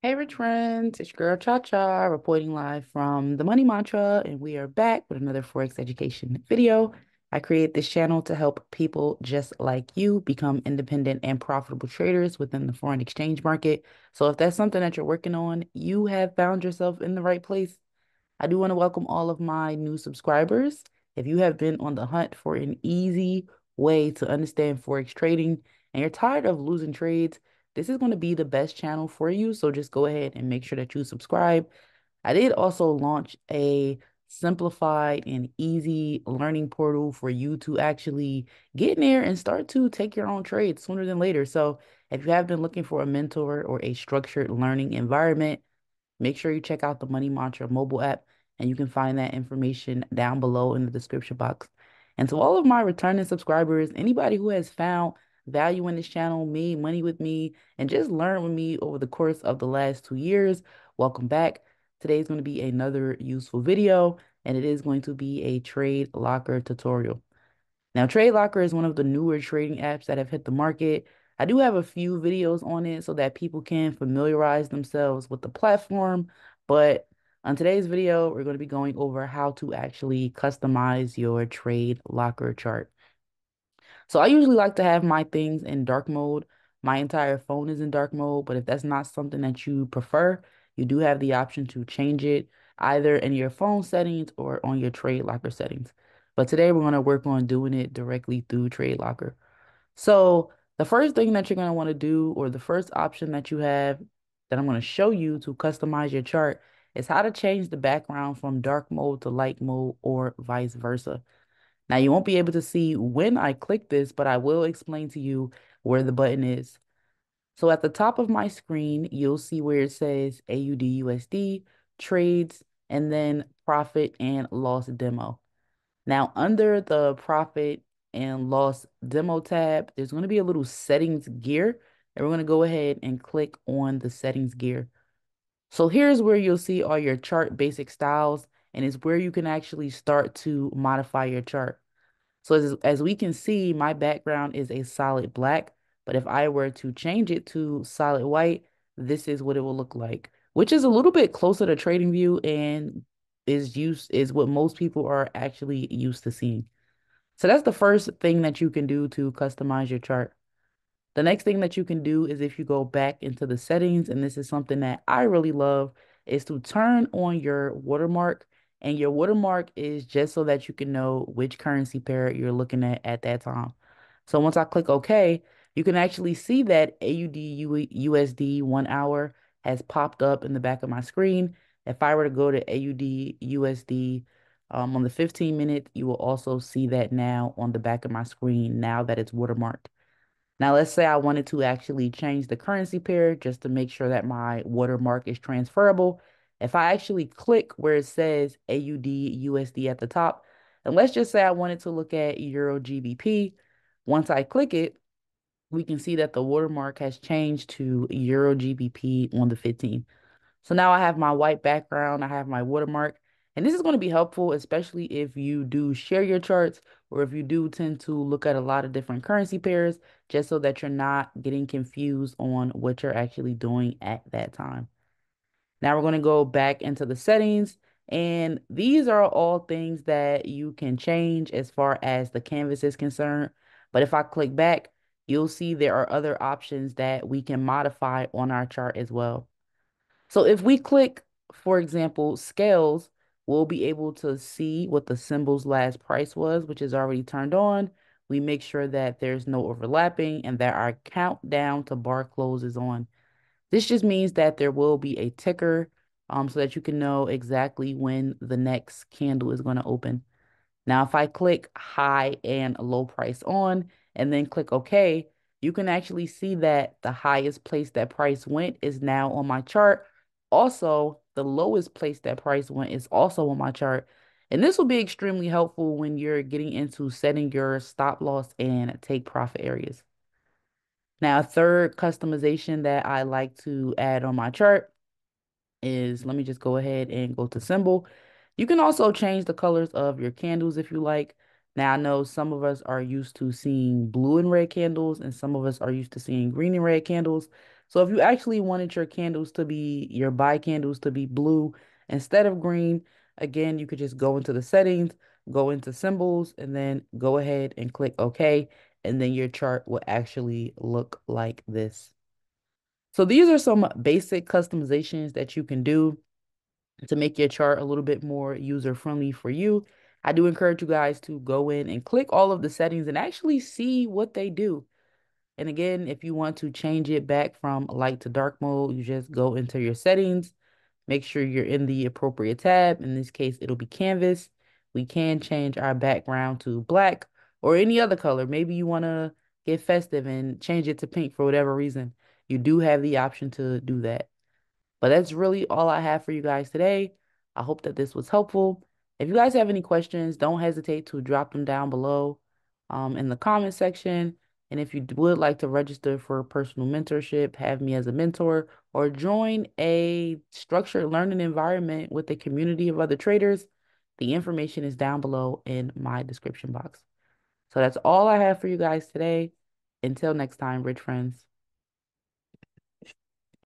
Hey, rich friends, it's your girl Cha Cha reporting live from the Money Mantra, and we are back with another Forex education video. I created this channel to help people just like you become independent and profitable traders within the foreign exchange market. So, if that's something that you're working on, you have found yourself in the right place. I do want to welcome all of my new subscribers. If you have been on the hunt for an easy way to understand Forex trading and you're tired of losing trades, this is going to be the best channel for you. So just go ahead and make sure that you subscribe. I did also launch a simplified and easy learning portal for you to actually get in there and start to take your own trades sooner than later. So if you have been looking for a mentor or a structured learning environment, make sure you check out the Money Mantra mobile app and you can find that information down below in the description box. And to all of my returning subscribers, anybody who has found value in this channel, made money with me, and just learn with me over the course of the last two years, welcome back. Today is going to be another useful video, and it is going to be a Trade Locker tutorial. Now, Trade Locker is one of the newer trading apps that have hit the market. I do have a few videos on it so that people can familiarize themselves with the platform, but on today's video, we're going to be going over how to actually customize your Trade Locker chart. So I usually like to have my things in dark mode. My entire phone is in dark mode, but if that's not something that you prefer, you do have the option to change it either in your phone settings or on your Trade Locker settings. But today we're going to work on doing it directly through Trade Locker. So the first thing that you're going to want to do, or the first option that you have that I'm going to show you to customize your chart is how to change the background from dark mode to light mode or vice versa. Now you won't be able to see when I click this, but I will explain to you where the button is. So at the top of my screen, you'll see where it says AUD USD, trades, and then profit and loss demo. Now under the profit and loss demo tab, there's going to be a little settings gear, and we're going to go ahead and click on the settings gear. So here's where you'll see all your chart basic styles and it's where you can actually start to modify your chart. So as, as we can see, my background is a solid black, but if I were to change it to solid white, this is what it will look like, which is a little bit closer to TradingView and is used is what most people are actually used to seeing. So that's the first thing that you can do to customize your chart. The next thing that you can do is if you go back into the settings, and this is something that I really love, is to turn on your watermark. And your watermark is just so that you can know which currency pair you're looking at at that time. So once I click OK, you can actually see that AUD USD one hour has popped up in the back of my screen. If I were to go to AUD USD um, on the 15 minute, you will also see that now on the back of my screen now that it's watermarked. Now, let's say I wanted to actually change the currency pair just to make sure that my watermark is transferable. If I actually click where it says AUD USD at the top, and let's just say I wanted to look at Euro GBP, once I click it, we can see that the watermark has changed to Euro GBP on the 15th. So now I have my white background, I have my watermark, and this is going to be helpful, especially if you do share your charts or if you do tend to look at a lot of different currency pairs, just so that you're not getting confused on what you're actually doing at that time. Now we're going to go back into the settings. And these are all things that you can change as far as the canvas is concerned. But if I click back, you'll see there are other options that we can modify on our chart as well. So if we click, for example, scales, we'll be able to see what the symbol's last price was, which is already turned on. We make sure that there's no overlapping and that our countdown to bar close is on. This just means that there will be a ticker um, so that you can know exactly when the next candle is going to open. Now, if I click high and low price on and then click OK, you can actually see that the highest place that price went is now on my chart. Also, the lowest place that price went is also on my chart. And this will be extremely helpful when you're getting into setting your stop loss and take profit areas. Now, a third customization that I like to add on my chart is, let me just go ahead and go to symbol. You can also change the colors of your candles if you like. Now, I know some of us are used to seeing blue and red candles, and some of us are used to seeing green and red candles. So if you actually wanted your candles to be, your buy candles to be blue instead of green, again, you could just go into the settings, go into symbols, and then go ahead and click OK. And then your chart will actually look like this. So these are some basic customizations that you can do to make your chart a little bit more user friendly for you. I do encourage you guys to go in and click all of the settings and actually see what they do. And again, if you want to change it back from light to dark mode, you just go into your settings, make sure you're in the appropriate tab. In this case, it'll be canvas. We can change our background to black or any other color. Maybe you want to get festive and change it to pink for whatever reason. You do have the option to do that. But that's really all I have for you guys today. I hope that this was helpful. If you guys have any questions, don't hesitate to drop them down below um, in the comment section. And if you would like to register for personal mentorship, have me as a mentor, or join a structured learning environment with a community of other traders, the information is down below in my description box. So that's all I have for you guys today. Until next time, rich friends.